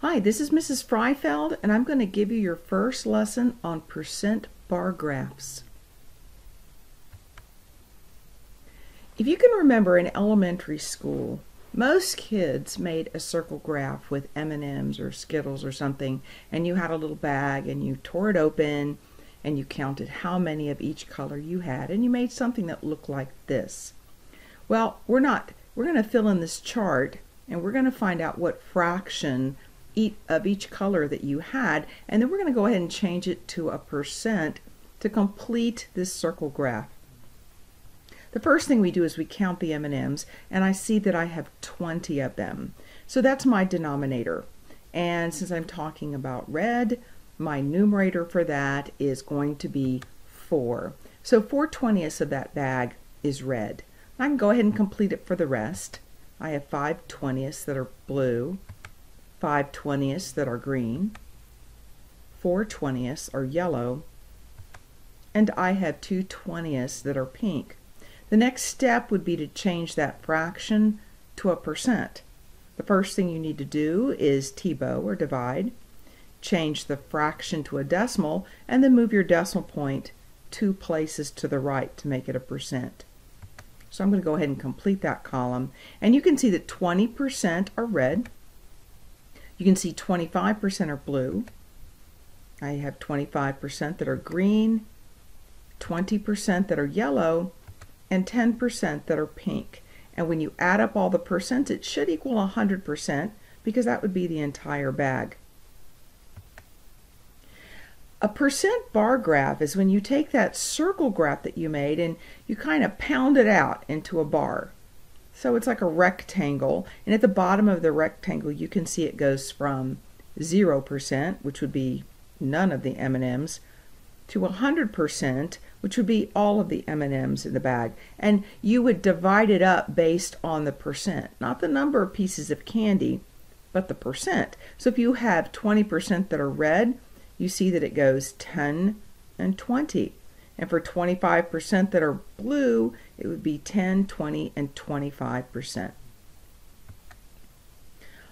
Hi, this is Mrs. Fraifeld, and I'm going to give you your first lesson on percent bar graphs. If you can remember in elementary school, most kids made a circle graph with M&Ms or Skittles or something, and you had a little bag and you tore it open and you counted how many of each color you had, and you made something that looked like this. Well, we're not, we're going to fill in this chart and we're going to find out what fraction of each color that you had, and then we're going to go ahead and change it to a percent to complete this circle graph. The first thing we do is we count the M&Ms, and I see that I have 20 of them. So that's my denominator. And since I'm talking about red, my numerator for that is going to be 4. So 4 20ths of that bag is red. I can go ahead and complete it for the rest. I have 5 20ths that are blue, 5 twentieths that are green, 4 twentieths are yellow, and I have 2 twentieths that are pink. The next step would be to change that fraction to a percent. The first thing you need to do is TIBO or divide, change the fraction to a decimal, and then move your decimal point two places to the right to make it a percent. So I'm going to go ahead and complete that column. And you can see that 20% are red, you can see 25% are blue. I have 25% that are green, 20% that are yellow, and 10% that are pink. And when you add up all the percents, it should equal 100% because that would be the entire bag. A percent bar graph is when you take that circle graph that you made and you kind of pound it out into a bar. So it's like a rectangle, and at the bottom of the rectangle you can see it goes from 0%, which would be none of the M&Ms, to 100%, which would be all of the M&Ms in the bag. And you would divide it up based on the percent, not the number of pieces of candy, but the percent. So if you have 20% that are red, you see that it goes 10 and 20. And for 25% that are blue, it would be 10, 20, and 25%.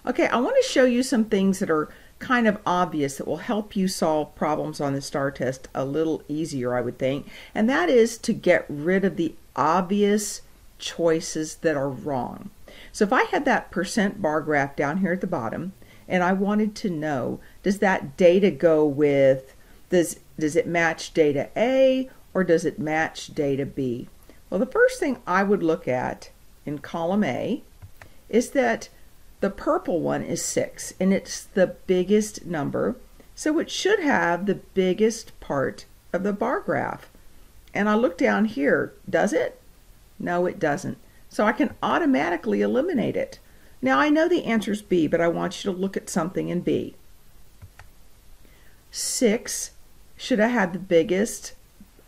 Okay, I want to show you some things that are kind of obvious that will help you solve problems on the STAR test a little easier, I would think. And that is to get rid of the obvious choices that are wrong. So if I had that percent bar graph down here at the bottom, and I wanted to know, does that data go with, does, does it match data A or does it match data B? Well, the first thing I would look at in column A is that the purple one is 6, and it's the biggest number, so it should have the biggest part of the bar graph. And I look down here, does it? No, it doesn't. So I can automatically eliminate it. Now I know the answer is B, but I want you to look at something in B. 6 should I have the biggest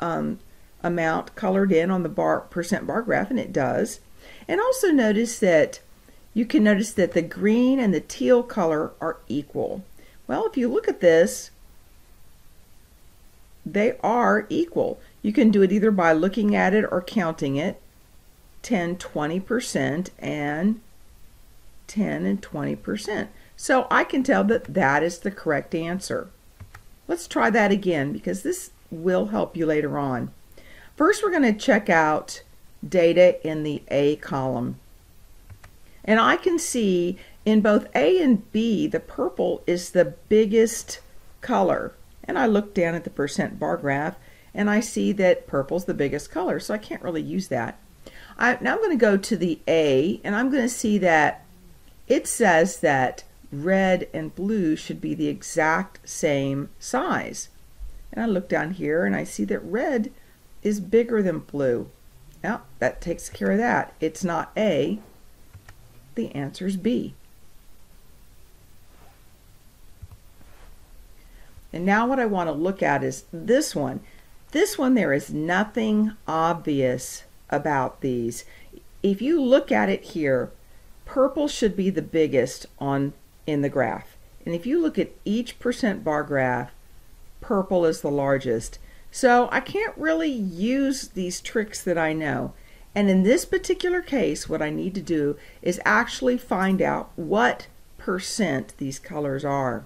um, amount colored in on the bar percent bar graph, and it does. And also notice that you can notice that the green and the teal color are equal. Well, if you look at this, they are equal. You can do it either by looking at it or counting it. 10, 20%, and 10 and 20%. So I can tell that that is the correct answer. Let's try that again because this will help you later on. First, we're going to check out data in the A column. And I can see in both A and B, the purple is the biggest color. And I look down at the percent bar graph and I see that purple's the biggest color, so I can't really use that. I, now I'm going to go to the A and I'm going to see that it says that red and blue should be the exact same size. And I look down here and I see that red is bigger than blue. Now, that takes care of that. It's not A. The answer is B. And now what I want to look at is this one. This one, there is nothing obvious about these. If you look at it here, purple should be the biggest on in the graph. And if you look at each percent bar graph, purple is the largest. So I can't really use these tricks that I know. And in this particular case, what I need to do is actually find out what percent these colors are.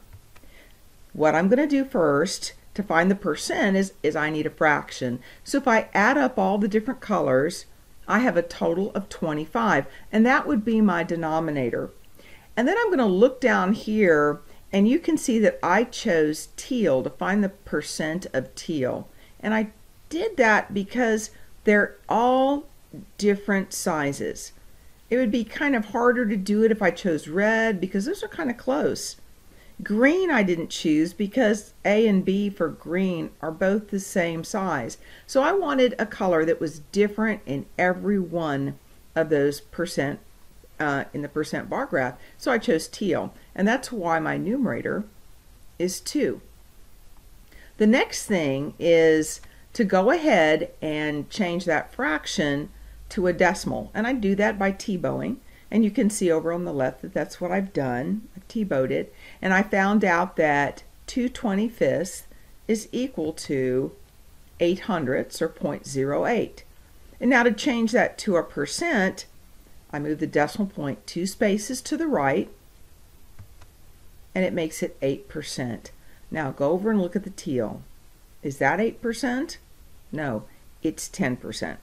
What I'm going to do first to find the percent is, is I need a fraction. So if I add up all the different colors, I have a total of 25, and that would be my denominator. And then I'm going to look down here, and you can see that I chose teal to find the percent of teal. And I did that because they're all different sizes. It would be kind of harder to do it if I chose red because those are kind of close. Green I didn't choose because A and B for green are both the same size. So I wanted a color that was different in every one of those percent uh, in the percent bar graph. So I chose teal and that's why my numerator is 2. The next thing is to go ahead and change that fraction to a decimal. And I do that by T-bowing. And you can see over on the left that that's what I've done. I T-bowed it. And I found out that 2 25ths is equal to 8 hundredths or 0.08. And now to change that to a percent, I move the decimal point two spaces to the right and it makes it 8%. Now go over and look at the teal. Is that 8%? No, it's 10%.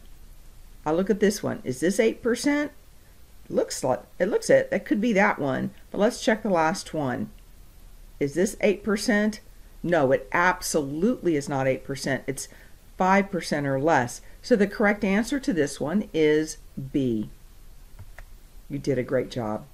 I look at this one. Is this 8%? Looks like it looks it. That could be that one. But let's check the last one. Is this 8%? No, it absolutely is not 8%. It's 5% or less. So the correct answer to this one is B. You did a great job.